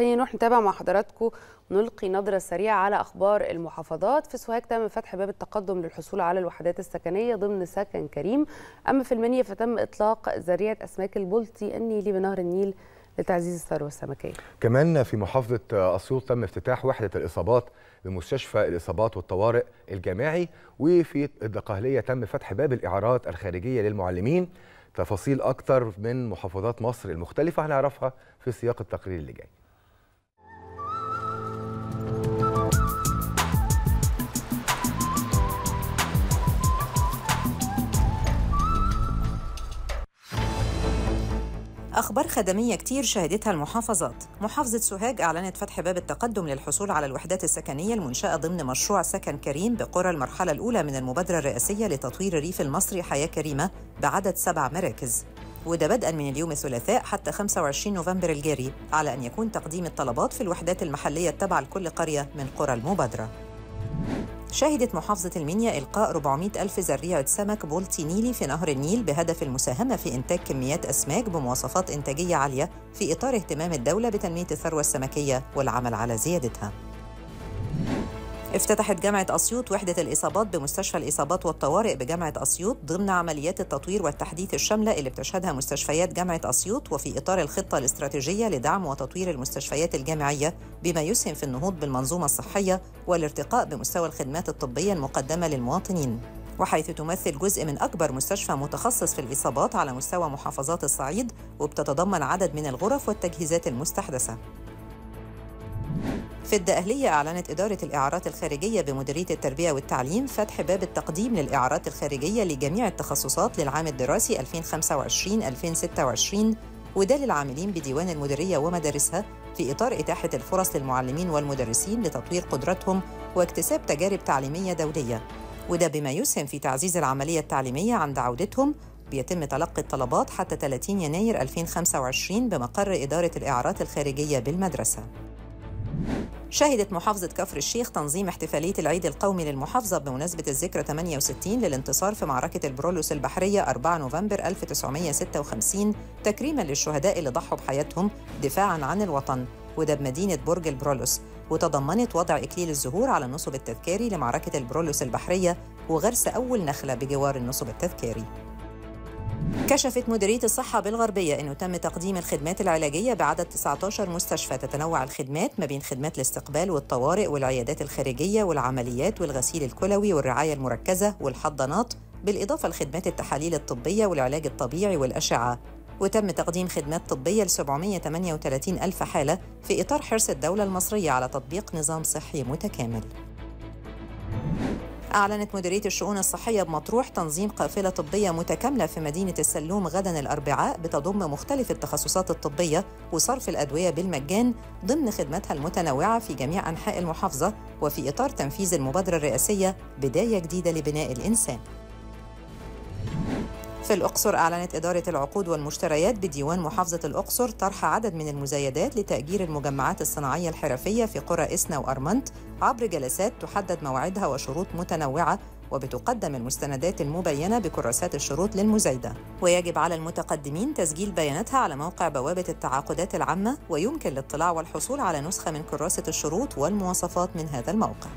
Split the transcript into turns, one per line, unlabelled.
خلينا نروح نتابع مع حضراتكم ونلقي نظرة سريعة على أخبار المحافظات. في سوهاج تم فتح باب التقدم للحصول على الوحدات السكنية ضمن سكن كريم. أما في المنيا فتم إطلاق زريعة أسماك البلطي النيلي بنهر النيل لتعزيز الثروة السمكية.
كمان في محافظة أسيوط تم افتتاح وحدة الإصابات بمستشفى الإصابات والطوارئ الجامعي. وفي الدقهلية تم فتح باب الإعارات الخارجية للمعلمين. تفاصيل أكتر من محافظات مصر المختلفة هنعرفها في سياق التقرير اللي جاي.
أخبار خدمية كتير شهدتها المحافظات. محافظة سوهاج أعلنت فتح باب التقدم للحصول على الوحدات السكنية المنشأة ضمن مشروع سكن كريم بقرى المرحلة الأولى من المبادرة الرئاسية لتطوير الريف المصري حياة كريمة بعدد سبع مراكز. وده بدءا من اليوم الثلاثاء حتى 25 نوفمبر الجاري على أن يكون تقديم الطلبات في الوحدات المحلية التابعة لكل قرية من قرى المبادرة. شهدت محافظة المنيا إلقاء 400 ألف زريعة سمك بولتي نيلي في نهر النيل بهدف المساهمة في إنتاج كميات أسماك بمواصفات إنتاجية عالية في إطار اهتمام الدولة بتنمية الثروة السمكية والعمل على زيادتها. افتتحت جامعة أسيوط وحدة الإصابات بمستشفى الإصابات والطوارئ بجامعة أسيوط ضمن عمليات التطوير والتحديث الشاملة اللي بتشهدها مستشفيات جامعة أسيوط وفي إطار الخطة الاستراتيجية لدعم وتطوير المستشفيات الجامعية بما يسهم في النهوض بالمنظومة الصحية والارتقاء بمستوى الخدمات الطبية المقدمة للمواطنين. وحيث تمثل جزء من أكبر مستشفى متخصص في الإصابات على مستوى محافظات الصعيد وبتتضمن عدد من الغرف والتجهيزات المستحدثة. في الدقهلية أعلنت إدارة الإعارات الخارجية بمديرية التربية والتعليم فتح باب التقديم للإعارات الخارجية لجميع التخصصات للعام الدراسي 2025-2026 وده للعاملين بديوان المديرية ومدارسها في إطار إتاحة الفرص للمعلمين والمدرسين لتطوير قدراتهم واكتساب تجارب تعليمية دولية. وده بما يسهم في تعزيز العملية التعليمية عند عودتهم. بيتم تلقي الطلبات حتى 30 يناير 2025 بمقر إدارة الإعارات الخارجية بالمدرسة. شهدت محافظة كفر الشيخ تنظيم احتفالية العيد القومي للمحافظة بمناسبة الذكرى 68 للانتصار في معركة البرولوس البحرية 4 نوفمبر 1956 تكريما للشهداء اللي ضحوا بحياتهم دفاعا عن الوطن وده بمدينة برج البرولوس. وتضمنت وضع إكليل الزهور على النصب التذكاري لمعركة البرولوس البحرية وغرس أول نخلة بجوار النصب التذكاري. كشفت مديرية الصحة بالغربية أنه تم تقديم الخدمات العلاجية بعدد 19 مستشفى تتنوع الخدمات ما بين خدمات الاستقبال والطوارئ والعيادات الخارجية والعمليات والغسيل الكلوي والرعاية المركزة والحضانات بالإضافة لخدمات التحاليل الطبية والعلاج الطبيعي والأشعة. وتم تقديم خدمات طبية ل 738 ألف حالة في إطار حرص الدولة المصرية على تطبيق نظام صحي متكامل. أعلنت مديرية الشؤون الصحية بمطروح تنظيم قافلة طبية متكاملة في مدينة السلوم غدا الأربعاء بتضم مختلف التخصصات الطبية وصرف الأدوية بالمجان ضمن خدماتها المتنوعة في جميع أنحاء المحافظة وفي إطار تنفيذ المبادرة الرئاسية بداية جديدة لبناء الإنسان. في الأقصر أعلنت إدارة العقود والمشتريات بديوان محافظة الأقصر طرح عدد من المزايدات لتأجير المجمعات الصناعية الحرفية في قرى إسنا وأرمنت عبر جلسات تحدد موعدها وشروط متنوعة وبتقدم المستندات المبينة بكراسات الشروط للمزايدة. ويجب على المتقدمين تسجيل بياناتها على موقع بوابة التعاقدات العامة ويمكن الاطلاع والحصول على نسخة من كراسة الشروط والمواصفات من هذا الموقع.